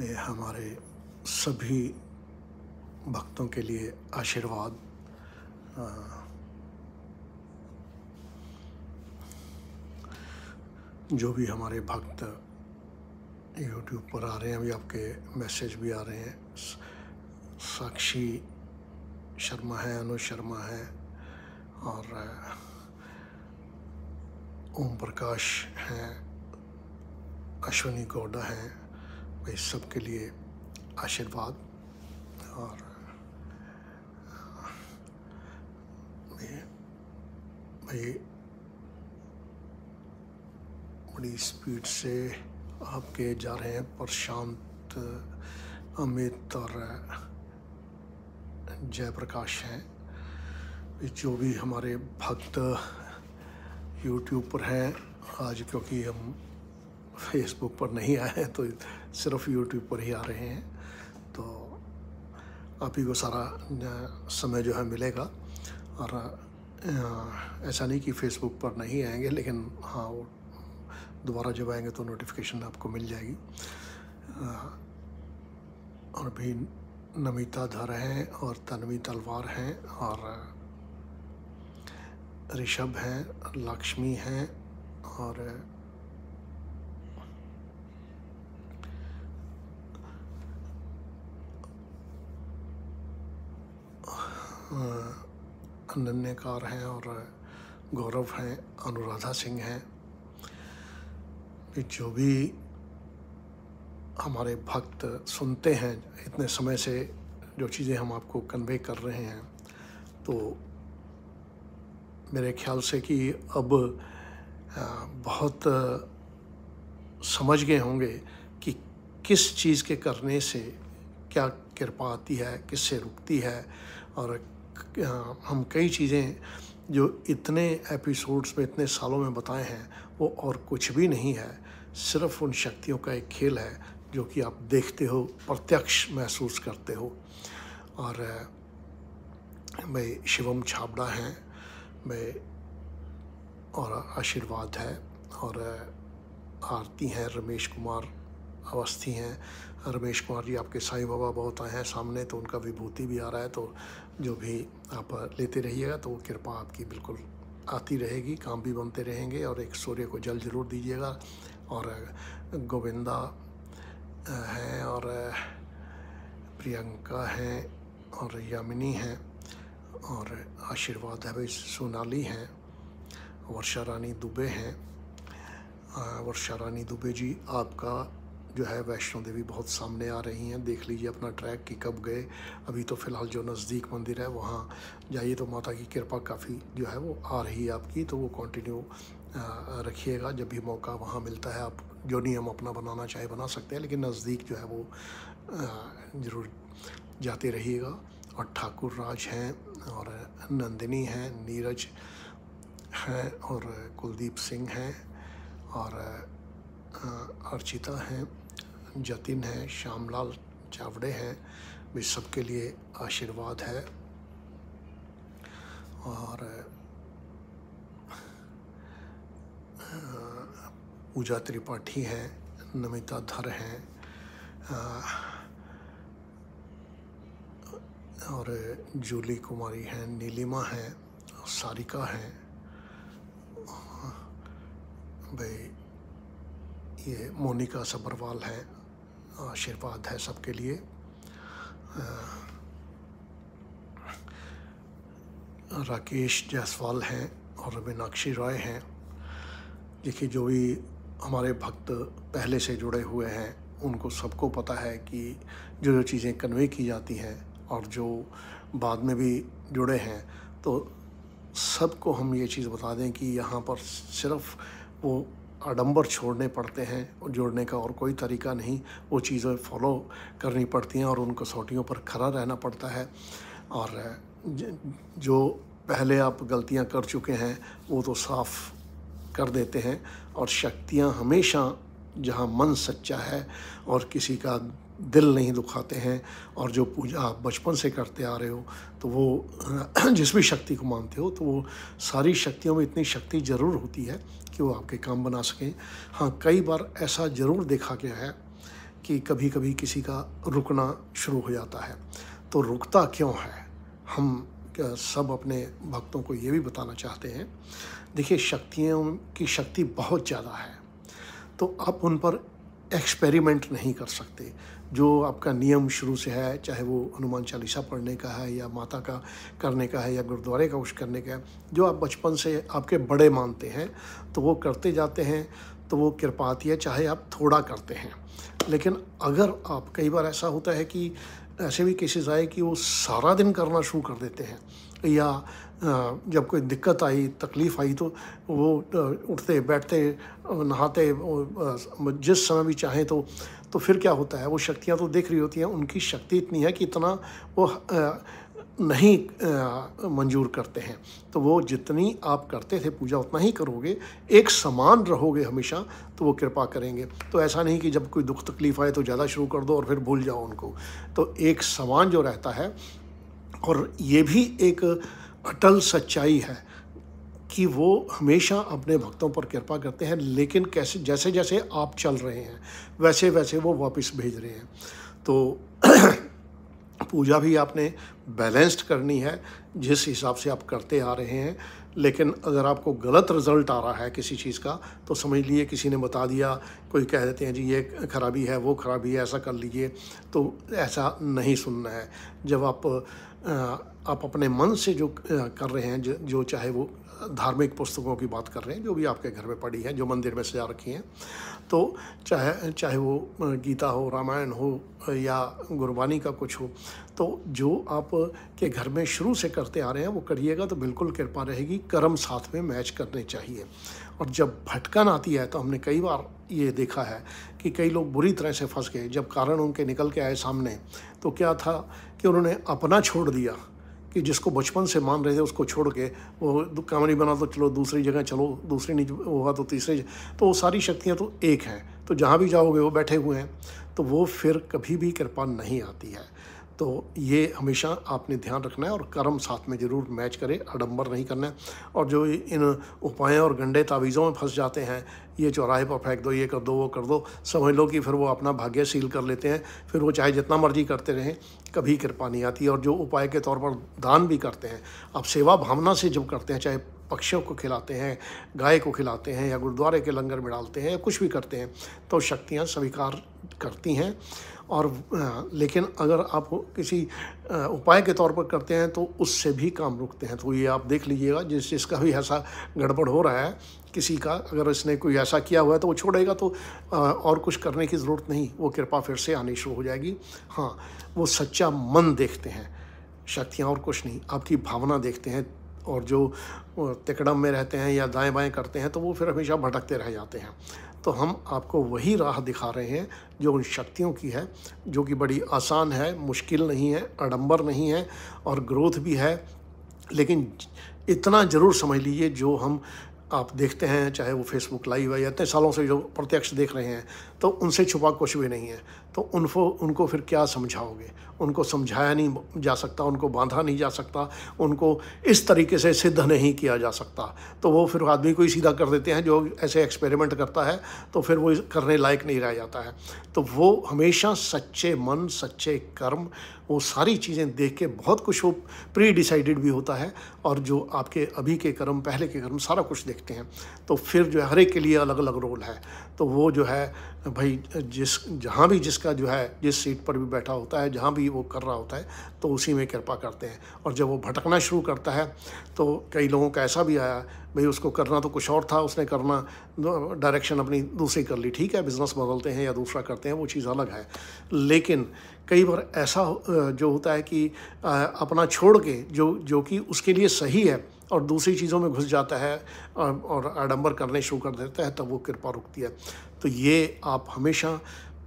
में हमारे सभी भक्तों के लिए आशीर्वाद। जो भी हमारे भक्त यूट्यूब पर आ रहे हैं, अभी आपके मैसेज भी आ रहे हैं। साक्षी शर्मा है अनुज शर्मा है, और ओम प्रकाश हैं, अश्वनी गौडा हैं। भाई सबके लिए आशीर्वाद और भाई बड़ी स्पीड से आपके जा रहे हैं प्रशांत अमित और, जयप्रकाश हैं। जो भी हमारे भक्त यूट्यूब पर हैं, आज क्योंकि हम फेसबुक पर नहीं आए हैं तो सिर्फ़ यूट्यूब पर ही आ रहे हैं। तो आप ही को सारा समय जो है मिलेगा। और ऐसा नहीं कि फेसबुक पर नहीं आएँगे, लेकिन हाँ वो दोबारा जब आएँगे तो नोटिफिकेशन आपको मिल जाएगी। और भी नमिता धर हैं और तनवी तलवार हैं और, ऋषभ हैं, लक्ष्मी हैं और अनन्यकार हैं और गौरव हैं, अनुराधा सिंह हैं। जो भी हमारे भक्त सुनते हैं, इतने समय से जो चीज़ें हम आपको कन्वे कर रहे हैं तो मेरे ख्याल से कि अब बहुत समझ गए होंगे कि किस चीज़ के करने से क्या कृपा आती है, किससे रुकती है और हम कई चीज़ें जो इतने एपिसोड्स में, इतने सालों में बताए हैं, वो और कुछ भी नहीं है। सिर्फ़ उन शक्तियों का एक खेल है, जो कि आप देखते हो, प्रत्यक्ष महसूस करते हो। और मैं शिवम छाबड़ा हैं, मैं, और आशीर्वाद है, और आरती हैं, रमेश कुमार अवस्थी हैं। रमेश कुमार जी आपके साईं बाबा बहुत आए हैं सामने तो उनका विभूति भी आ रहा है तो जो भी आप लेते रहिएगा तो वो कृपा आपकी बिल्कुल आती रहेगी, काम भी बनते रहेंगे, और एक सूर्य को जल ज़रूर दीजिएगा। और, गोविंदा हैं, और, प्रियंका हैं, और यामिनी हैं, और आशीर्वाद है भाई सोनाली हैं, वर्षा रानी दुबे हैं। वर्षा रानी दुबे जी, आपका जो है वैष्णो देवी बहुत सामने आ रही हैं। देख लीजिए अपना ट्रैक कि कब गए। अभी तो फ़िलहाल जो नज़दीक मंदिर है, वहाँ जाइए तो माता की कृपा काफ़ी जो है वो आ रही है आपकी तो वो कंटिन्यू रखिएगा। जब भी मौका वहाँ मिलता है, आप जो नियम अपना बनाना चाहे बना सकते हैं, लेकिन नज़दीक जो है वो ज़रूर जाते रहिएगा। और ठाकुर राज हैं, और नंदिनी हैं, नीरज हैं, और कुलदीप सिंह हैं, और अर्चिता हैं। जतिन हैं, श्यामलाल चावड़े हैं, भी सबके लिए आशीर्वाद है। और पूजा त्रिपाठी हैं, नमिता धर हैं और जूली कुमारी हैं, नीलिमा हैं, सारिका हैं। भाई, ये मोनिका सबरवाल है। आशीर्वाद है सबके लिए। राकेश जायसवाल हैं और मीनाक्षी रॉय हैं। देखिए, जो भी हमारे भक्त पहले से जुड़े हुए हैं, उनको सबको पता है कि जो जो चीज़ें कन्वे की जाती हैं और जो बाद में भी जुड़े हैं तो सबको हम ये चीज़ बता दें कि यहाँ पर सिर्फ़ वो आडंबर छोड़ने पड़ते हैं और जोड़ने का और कोई तरीका नहीं। वो चीज़ें फॉलो करनी पड़ती हैं और उन कसौटियों पर खड़ा रहना पड़ता है। और जो पहले आप गलतियाँ कर चुके हैं, वो तो साफ़ कर देते हैं। और शक्तियाँ हमेशा जहाँ मन सच्चा है और किसी का दिल नहीं दुखाते हैं और जो पूजा आप बचपन से करते आ रहे हो तो वो जिस भी शक्ति को मानते हो तो वो सारी शक्तियों में इतनी शक्ति ज़रूर होती है। कि वो आपके काम बना सकें? हाँ कई बार ऐसा ज़रूर देखा गया है कि कभी कभी किसी का रुकना शुरू हो जाता है। तो रुकता क्यों है? हम सब अपने भक्तों को ये भी बताना चाहते हैं। देखिए, शक्तियों की शक्ति बहुत ज़्यादा है। तो आप उन पर एक्सपेरिमेंट नहीं कर सकते। जो आपका नियम शुरू से है, चाहे वो हनुमान चालीसा पढ़ने का है या माता का करने का है या गुरुद्वारे का कुछ करने का है, जो आप बचपन से आपके बड़े मानते हैं तो वो करते जाते हैं तो वो कृपा आती है, चाहे आप थोड़ा करते हैं। लेकिन अगर आप, कई बार ऐसा होता है कि ऐसे भी केसेस आए कि वो सारा दिन करना शुरू कर देते हैं, या जब कोई दिक्कत आई, तकलीफ़ आई तो वो उठते, बैठते, नहाते जिस समय भी चाहें तो तो फिर क्या होता है? वो शक्तियाँ तो देख रही होती हैं, उनकी शक्ति इतनी है कि इतना वो नहीं मंजूर करते हैं। तो वो जितनी आप करते थे पूजा, उतना ही करोगे। एक समान रहोगे हमेशा तो वो कृपा करेंगे। तो ऐसा नहीं कि जब कोई दुख तकलीफ़ आए तो ज़्यादा शुरू कर दो और फिर भूल जाओ उनको। तो एक समान जो रहता है, और ये भी एक अटल सच्चाई है। कि वो हमेशा अपने भक्तों पर कृपा करते हैं, लेकिन कैसे जैसे जैसे आप चल रहे हैं वैसे वैसे वो वापस भेज रहे हैं। तो पूजा भी आपने बैलेंस्ड करनी है, जिस हिसाब से आप करते आ रहे हैं, लेकिन अगर आपको गलत रिज़ल्ट आ रहा है किसी चीज़ का तो समझ लिए किसी ने बता दिया, कोई कह देते हैं, जी, ये खराबी है, वो खराबी है, ऐसा कर लीजिए। तो ऐसा नहीं सुनना है। जब आप आप अपने मन से जो कर रहे हैं जो चाहे वो धार्मिक पुस्तकों की बात कर रहे हैं, जो भी आपके घर में पड़ी है, जो मंदिर में सजा रखी हैं। तो चाहे चाहे वो गीता हो, रामायण हो या गुरबानी का कुछ हो तो जो आप के घर में शुरू से करते आ रहे हैं, वो करिएगा तो बिल्कुल कृपा रहेगी, कर्म साथ में मैच करने चाहिए। और जब भटकन आती है तो हमने कई बार ये देखा है कि कई लोग बुरी तरह से फंस गए। जब कारण उनके निकल के आए सामने तो क्या था कि उन्होंने अपना छोड़ दिया। कि जिसको बचपन से मान रहे थे, उसको छोड़ के वो कहानी बना तो चलो दूसरी जगह चलो, दूसरी नहीं होगा तो तीसरी तो वो सारी शक्तियाँ तो एक हैं। तो जहाँ भी जाओगे, वो बैठे हुए हैं। तो वो फिर कभी भी कृपा नहीं आती है। तो ये हमेशा आपने ध्यान रखना है और कर्म साथ में ज़रूर मैच करें अडम्बर नहीं करना है। और जो इन उपायों और गंडे तावीज़ों में फंस जाते हैं, ये चौराहे पर फेंक दो, ये कर दो, वो कर दो, समझ लो कि फिर वो अपना भाग्य सील कर लेते हैं। फिर वो चाहे जितना मर्ज़ी करते रहें, कभी कृपा नहीं आती। और जो उपाय के तौर पर दान भी करते हैं, आप सेवा भावना से जब करते हैं, चाहे पक्षियों को खिलाते हैं, गाय को खिलाते हैं या गुरुद्वारे के लंगर में डालते हैं या कुछ भी करते हैं तो शक्तियाँ स्वीकार करती हैं। और लेकिन अगर आप किसी उपाय के तौर पर करते हैं तो उससे भी काम रुकते हैं। तो ये आप देख लीजिएगा, जिस, जिसका भी ऐसा गड़बड़ हो रहा है, किसी का अगर इसने कोई ऐसा किया हुआ है तो वो छोड़ेगा तो और कुछ करने की ज़रूरत नहीं, वो कृपा फिर से आनी शुरू हो जाएगी। हाँ वो सच्चा मन देखते हैं, शक्तियाँ और कुछ नहीं, आपकी भावना देखते हैं और जो तिकड़म में रहते हैं या दाएँ बाएँ करते हैं तो वो फिर हमेशा भटकते रह जाते हैं। तो हम आपको वही राह दिखा रहे हैं जो उन शक्तियों की है, जो कि बड़ी आसान है, मुश्किल नहीं है अडम्बर नहीं है और ग्रोथ भी है। लेकिन इतना ज़रूर समझ लीजिए जो हम आप देखते हैं, चाहे वो फेसबुक लाइव है या इतने सालों से जो प्रत्यक्ष देख रहे हैं तो उनसे छुपा कुछ भी नहीं है। तो उनको उनको फिर क्या समझाओगे? उनको समझाया नहीं जा सकता, उनको बांधा नहीं जा सकता, उनको इस तरीके से सिद्ध नहीं किया जा सकता। तो वो फिर आदमी को ही सीधा कर देते हैं, जो ऐसे एक्सपेरिमेंट करता है तो फिर वो करने लायक नहीं रह जाता है। तो वो हमेशा सच्चे मन, सच्चे कर्म वो सारी चीज़ें देख के बहुत कुछ वो प्री डिसाइडेड भी होता है और जो आपके अभी के कर्म, पहले के कर्म, सारा कुछ देखते हैं। तो फिर जो है, हर एक के लिए अलग अलग रोल है। तो वो जो है, भाई, जिस, जहाँ भी जिसका जो है, जिस सीट पर भी बैठा होता है, जहाँ भी वो कर रहा होता है तो उसी में कृपा करते हैं। और जब वो भटकना शुरू करता है तो कई लोगों का ऐसा भी आया, भाई, उसको करना तो कुछ और था, उसने करना डायरेक्शन अपनी दूसरी कर ली। ठीक है, बिज़नेस बदलते हैं या दूसरा करते हैं, वो चीज़ अलग है। लेकिन कई बार ऐसा जो होता है कि अपना छोड़ के, जो जो कि उसके लिए सही है और दूसरी चीज़ों में घुस जाता है, और आडंबर करने शुरू कर देता है, तब वो कृपा रुकती है। तो ये आप हमेशा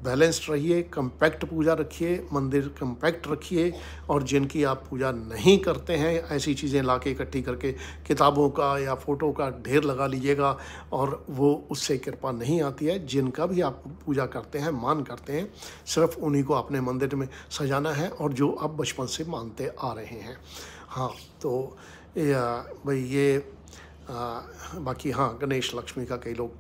बैलेंस्ड रहिए कम्पैक्ट पूजा रखिए, मंदिर कम्पैक्ट रखिए, और जिनकी आप पूजा नहीं करते हैं, ऐसी चीज़ें ला के इकट्ठी करके किताबों का या फ़ोटो का ढेर लगा लीजिएगा, और वो उससे कृपा नहीं आती है। जिनका भी आप पूजा करते हैं, मान करते हैं, सिर्फ़ उन्हीं को अपने मंदिर में सजाना है, और जो आप बचपन से मानते आ रहे हैं। हाँ तो या भाई ये आ, बाकी हाँ गणेश लक्ष्मी का कई लोग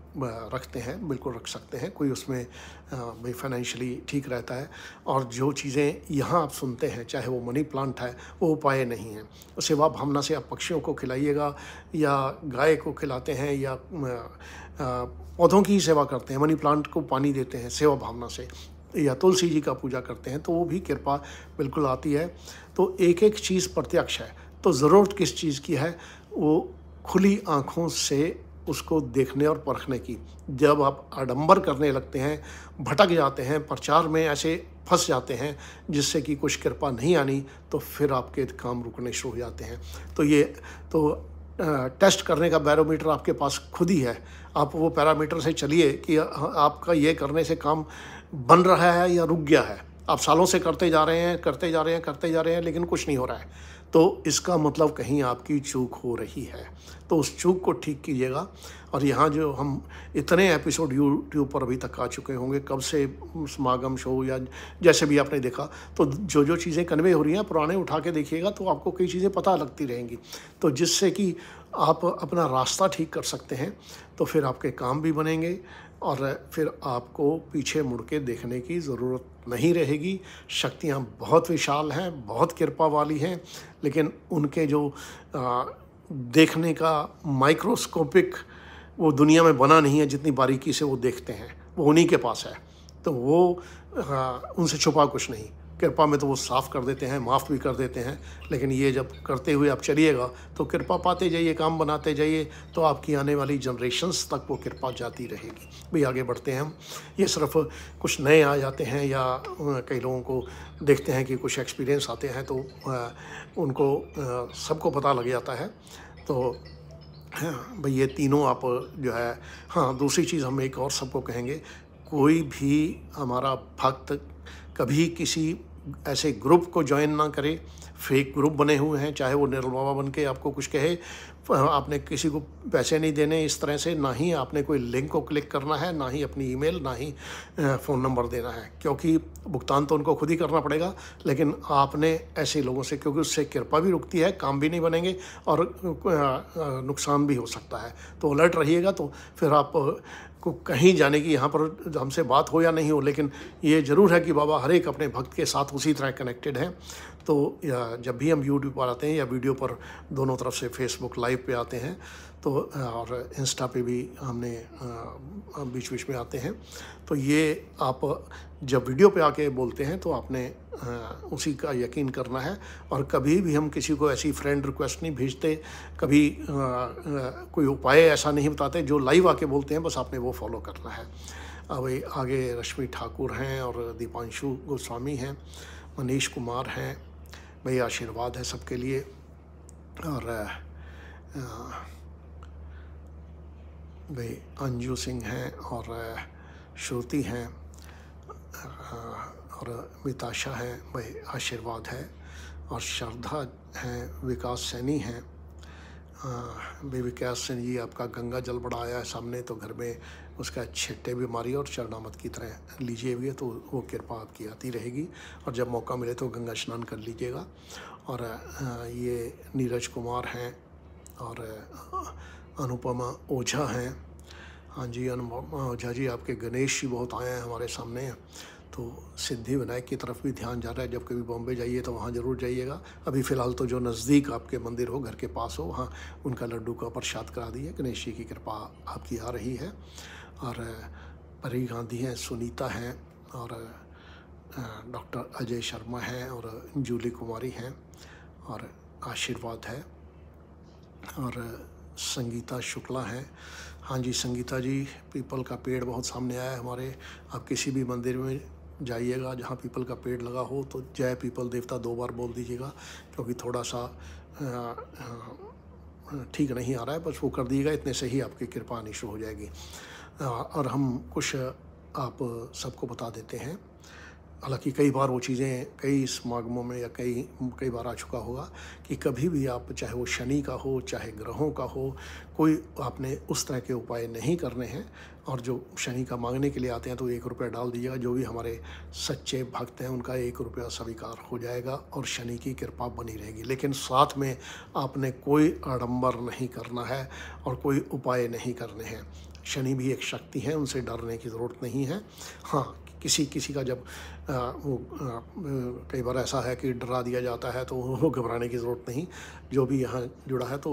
रखते हैं बिल्कुल रख सकते हैं कोई उसमें भाई फाइनेंशियली ठीक रहता है। और जो चीज़ें यहाँ आप सुनते हैं चाहे वो मनी प्लांट है वो उपाय नहीं है। सेवा भावना से आप पक्षियों को खिलाइएगा या गाय को खिलाते हैं या पौधों की सेवा करते हैं मनी प्लांट को पानी देते हैं सेवा भावना से या तुलसी जी का पूजा करते हैं तो वो भी कृपा बिल्कुल आती है। तो एक एक चीज़ प्रत्यक्ष है। तो ज़रूरत किस चीज़ की है? वो खुली आँखों से उसको देखने और परखने की। जब आप आडंबर करने लगते हैं, भटक जाते हैं, प्रचार में ऐसे फंस जाते हैं, जिससे कि कुछ कृपा नहीं आनी तो फिर आपके काम रुकने शुरू हो जाते हैं। तो ये तो टेस्ट करने का बैरोमीटर आपके पास खुद ही है। आप वो पैरामीटर से चलिए कि आपका ये करने से काम बन रहा है या रुक गया है। आप सालों से करते जा रहे हैं, करते जा रहे हैं, करते जा रहे हैं, लेकिन कुछ नहीं हो रहा है। तो इसका मतलब कहीं आपकी चूक हो रही है। तो उस चूक को ठीक कीजिएगा। और यहाँ जो हम इतने एपिसोड यूट्यूब पर अभी तक आ चुके होंगे, कब से समागम शो या जैसे भी आपने देखा तो जो जो चीज़ें कन्वे हो रही हैं, पुराने उठा के देखिएगा तो आपको कई चीज़ें पता लगती रहेंगी। तो जिससे कि आप अपना रास्ता ठीक कर सकते हैं तो फिर आपके काम भी बनेंगे और फिर आपको पीछे मुड़ के देखने की ज़रूरत नहीं रहेगी। शक्तियाँ बहुत विशाल हैं बहुत कृपा वाली हैं लेकिन उनके जो आ, देखने का माइक्रोस्कोपिक वो दुनिया में बना नहीं है जितनी बारीकी से वो देखते हैं वो उन्हीं के पास है। तो वो आ, उनसे छुपा कुछ नहीं। कृपा में तो वो साफ़ कर देते हैं माफ़ भी कर देते हैं लेकिन ये जब करते हुए आप चलिएगा तो कृपा पाते जाइए काम बनाते जाइए तो आपकी आने वाली जनरेशन्स तक वो कृपा जाती रहेगी। भाई आगे बढ़ते हैं हम। ये सिर्फ़ कुछ नए आ जाते हैं या कई लोगों को देखते हैं कि कुछ एक्सपीरियंस आते हैं तो उनको सबको पता लग जाता है। तो हाँ, भाई ये तीनों आप जो है हाँ दूसरी चीज़ हम एक और सबको कहेंगे कोई भी हमारा भक्त कभी किसी ऐसे ग्रुप को ज्वाइन ना करे फेक ग्रुप बने हुए हैं, चाहे वो निर्मल बाबा बन के आपको कुछ कहे आपने किसी को पैसे नहीं देने इस तरह से, ना ही आपने कोई लिंक को क्लिक करना है, ना ही अपनी ईमेल ना ही फ़ोन नंबर देना है। क्योंकि भुगतान तो उनको खुद ही करना पड़ेगा, लेकिन आपने ऐसे लोगों से, क्योंकि उससे कृपा भी रुकती है, काम भी नहीं बनेंगे और नुकसान भी हो सकता है। तो अलर्ट रहिएगा तो फिर आप को कहीं जाने की यहाँ पर हमसे बात हो या नहीं हो, लेकिन ये ज़रूर है कि बाबा हर एक अपने भक्त के साथ उसी तरह कनेक्टेड हैं। तो जब भी हम यूट्यूब पर आते हैं या वीडियो पर दोनों तरफ़ से फेसबुक लाइव पे आते हैं तो और इंस्टा पे भी हमने बीच बीच में आते हैं। तो ये आप जब वीडियो पे आके बोलते हैं तो आपने उसी का यकीन करना है। और कभी भी हम किसी को ऐसी फ्रेंड रिक्वेस्ट नहीं भेजते, कभी कोई उपाय ऐसा नहीं बताते, जो लाइव आके बोलते हैं, बस आपने वो फॉलो करना है। अब आगे रश्मि ठाकुर हैं और दीपांशु गोस्वामी हैं, मनीष कुमार हैं भाई आशीर्वाद है सबके लिए। और भाई अंजू सिंह हैं और श्रुति हैं। और मिताशा हैं भाई आशीर्वाद है और श्रद्धा हैं, विकास सैनी हैं। भाई विकास सैनी जी, आपका गंगा जल बड़ा आया है सामने तो घर में उसका छिट्टे बीमारी और चरणामत की तरह लीजिए हुए तो वो कृपा आपकी आती रहेगी। और जब मौका मिले तो गंगा स्नान कर लीजिएगा। और ये नीरज कुमार हैं और अनुपमा ओझा हैं। हाँ जी, अनुपमा ओझा जी, आपके गणेश जी बहुत आए हैं हमारे सामने। तो सिद्धि विनायक की तरफ़ भी ध्यान जा रहा है। जब कभी बॉम्बे जाइए तो वहाँ ज़रूर जाइएगा। अभी फ़िलहाल तो जो नज़दीक आपके मंदिर हो, घर के पास हो, वहाँ उनका लड्डू का प्रसाद करा दिए। गणेश जी की कृपा आपकी आ रही है। और परी गांधी हैं, सुनीता हैं, और डॉक्टर अजय शर्मा हैं, और जूली कुमारी हैं, और आशीर्वाद है। और संगीता शुक्ला हैं। हाँ जी, संगीता जी, पीपल का पेड़ बहुत सामने आया है हमारे। आप किसी भी मंदिर में जाइएगा, जहाँ पीपल का पेड़ लगा हो तो जय पीपल देवता दो बार बोल दीजिएगा, क्योंकि थोड़ा सा ठीक नहीं आ रहा है बस वो कर दिएगा इतने से ही आपकी कृपा आनी शुरू हो जाएगी। और हम कुछ आप सबको बता देते हैं। हालाँकि कई बार वो चीज़ें कई समागमों में या कई कई बार आ चुका होगा कि कभी भी आप चाहे वो शनि का हो, चाहे ग्रहों का हो, कोई आपने उस तरह के उपाय नहीं करने हैं और जो शनि का मांगने के लिए आते हैं तो एक रुपया डाल दीजिएगा, जो भी हमारे सच्चे भक्त हैं उनका एक रुपया स्वीकार हो जाएगा और शनि की कृपा बनी रहेगी। लेकिन साथ में आपने कोई आडंबर नहीं करना है और कोई उपाय नहीं करने हैं। शनि भी एक शक्ति है, उनसे डरने की ज़रूरत नहीं है। हाँ किसी किसी का जब वो कई बार ऐसा है कि डरा दिया जाता है तो वो घबराने की ज़रूरत नहीं। जो भी यहाँ जुड़ा है तो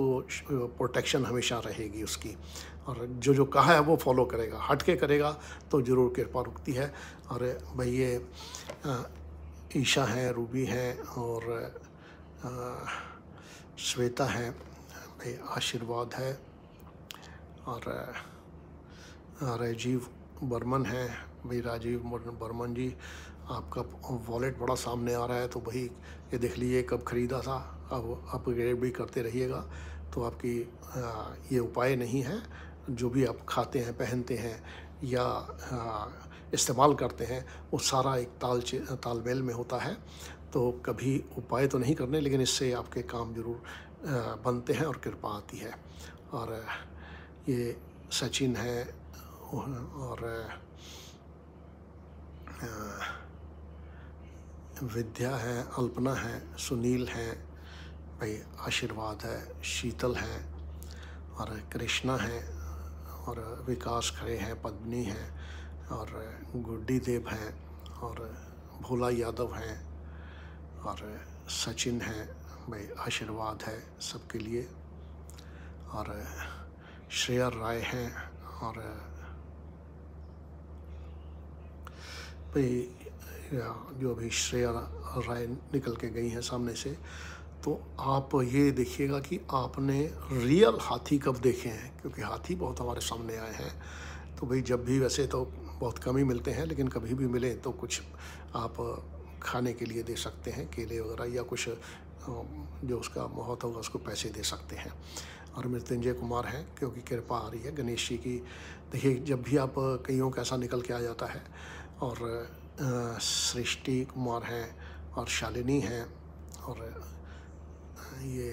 प्रोटेक्शन हमेशा रहेगी उसकी। और जो जो कहा है वो फॉलो करेगा। हट के करेगा तो ज़रूर कृपा रुकती है। और भाई ये ईशा हैं, रूबी हैं और श्वेता हैं, भाई आशीर्वाद है। और राजीव बर्मन है भाई राजीव बर्मन जी, आपका वॉलेट बड़ा सामने आ रहा है तो भाई ये देख लीजिए, कब ख़रीदा था, अब अपग्रेड भी करते रहिएगा। तो आपकी ये उपाय नहीं है, जो भी आप खाते हैं, पहनते हैं, या इस्तेमाल करते हैं, वो सारा एक ताल तालमेल में होता है। तो कभी उपाय तो नहीं करने, लेकिन इससे आपके काम ज़रूर बनते हैं और कृपा आती है। और ये सचिन है, और विद्या है, अल्पना है, सुनील है, भाई आशीर्वाद है, शीतल है, और कृष्णा है, और विकास खड़े हैं, पद्मनी हैं, और गुड्डी देव हैं, और भोला यादव हैं, और सचिन हैं, भाई आशीर्वाद है सबके लिए, और श्रेया राय हैं, और भाई जो अभी श्रेया राय निकल के गई हैं सामने से तो आप ये देखिएगा कि आपने रियल हाथी कब देखे हैं, क्योंकि हाथी बहुत हमारे सामने आए हैं। तो भाई, जब भी वैसे तो बहुत कम ही मिलते हैं, लेकिन कभी भी मिले तो कुछ आप खाने के लिए दे सकते हैं, केले वगैरह, या कुछ जो उसका बहुत होगा, उसको पैसे दे सकते हैं। और मृत्युंजय कुमार हैं, क्योंकि कृपा आ रही है गणेश जी की। देखिए, जब भी आप कईयों का ऐसा निकल के आ जाता है और सृष्टि कुमार हैं और शालिनी हैं और ये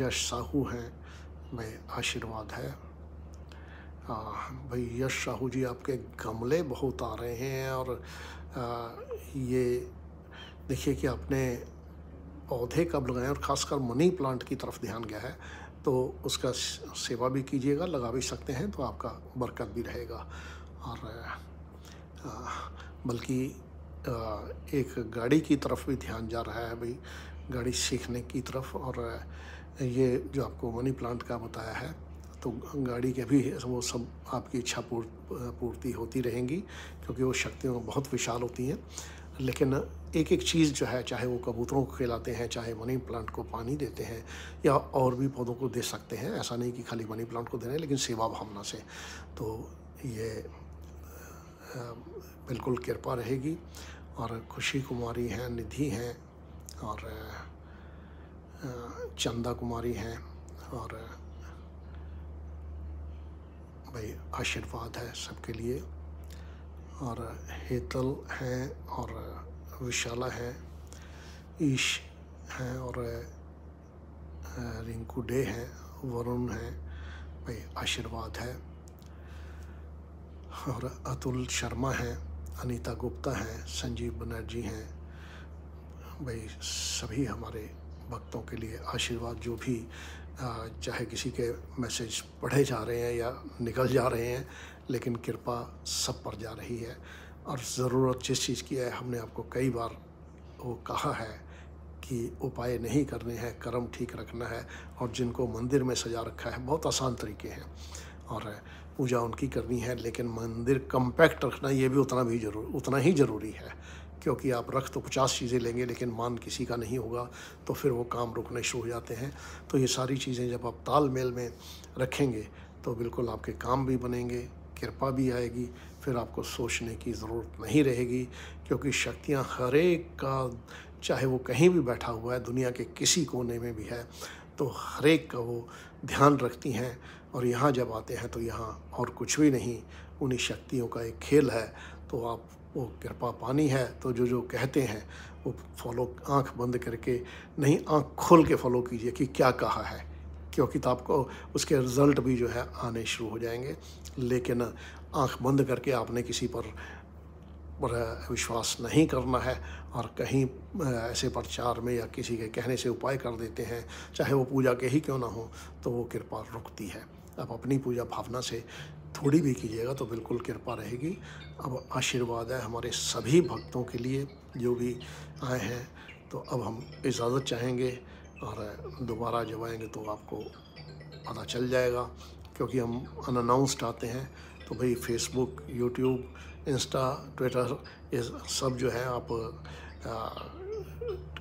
यश साहू हैं। भाई आशीर्वाद है। भाई यश साहू जी आपके गमले बहुत आ रहे हैं और आ, ये देखिए कि आपने पौधे कब लगाए और ख़ासकर मनी प्लांट की तरफ़ ध्यान गया है तो उसका सेवा भी कीजिएगा लगा भी सकते हैं तो आपका बरकत भी रहेगा। और बल्कि एक गाड़ी की तरफ़ भी ध्यान जा रहा है भाई, गाड़ी सीखने की तरफ़। और ये जो आपको मनी प्लांट का बताया है तो गाड़ी के भी वो सब आपकी इच्छा पूर्ति होती रहेंगी, क्योंकि वो शक्तियाँ बहुत विशाल होती हैं। लेकिन एक एक चीज़ जो है, चाहे वो कबूतरों को खिलाते हैं, चाहे मनी प्लांट को पानी देते हैं, या और भी पौधों को दे सकते हैं, ऐसा नहीं कि खाली मनी प्लांट को देना है, लेकिन सेवा भावना से। तो ये बिल्कुल कृपा रहेगी और खुशी कुमारी हैं, निधि हैं और चंदा कुमारी हैं और भाई आशीर्वाद है सबके लिए और हेतल हैं और विशाला हैं, ईश हैं और रिंकू डे हैं, वरुण हैं, भाई आशीर्वाद है। और अतुल शर्मा हैं, अनीता गुप्ता हैं, संजीव बनर्जी हैं। भाई, सभी हमारे भक्तों के लिए आशीर्वाद, जो भी चाहे किसी के मैसेज पढ़े जा रहे हैं या निकल जा रहे हैं, लेकिन कृपा सब पर जा रही है। और ज़रूरत जिस चीज़ की है, हमने आपको कई बार वो कहा है कि उपाय नहीं करने हैं, कर्म ठीक रखना है और जिनको मंदिर में सजा रखा है, बहुत आसान तरीके हैं। और पूजा उनकी करनी है, लेकिन मंदिर कम्पैक्ट रखना ये भी उतना भी ज़रूर, उतना ही ज़रूरी है। क्योंकि आप रख तो पचास चीज़ें लेंगे, लेकिन मान किसी का नहीं होगा तो फिर वो काम रुकने शुरू हो जाते हैं। तो ये सारी चीज़ें जब आप तालमेल में रखेंगे तो बिल्कुल आपके काम भी बनेंगे, कृपा भी आएगी, फिर आपको सोचने की ज़रूरत नहीं रहेगी। क्योंकि शक्तियाँ हर एक का, चाहे वो कहीं भी बैठा हुआ है, दुनिया के किसी कोने में भी है तो हर एक का वो ध्यान रखती हैं और यहाँ जब आते हैं तो यहाँ और कुछ भी नहीं, उन्हीं शक्तियों का एक खेल है। तो आप वो कृपा पानी है तो जो जो कहते हैं, वो फॉलो, आँख बंद करके नहीं, आँख खोल के फॉलो कीजिए कि क्या कहा है, क्योंकि तो आपको उसके रिज़ल्ट भी जो है आने शुरू हो जाएँगे। लेकिन आँख बंद करके आपने किसी पर विश्वास नहीं करना है और कहीं ऐसे प्रचार में या किसी के कहने से उपाय कर देते हैं, चाहे वो पूजा के ही क्यों ना हो तो वो कृपा रुकती है। आप अपनी पूजा भावना से थोड़ी भी कीजिएगा तो बिल्कुल कृपा रहेगी। अब आशीर्वाद है हमारे सभी भक्तों के लिए, जो भी आए हैं तो अब हम इजाज़त चाहेंगे और दोबारा जब आएँगे तो आपको पता चल जाएगा, क्योंकि हम अनअनाउंसड आते हैं। तो भाई फेसबुक यूट्यूब इंस्टा ट्विटर ये सब जो है आप आ,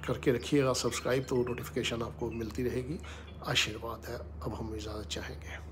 करके रखिएगा सब्सक्राइब तो नोटिफिकेशन आपको मिलती रहेगी। आशीर्वाद है अब हम इजाज़त चाहेंगे।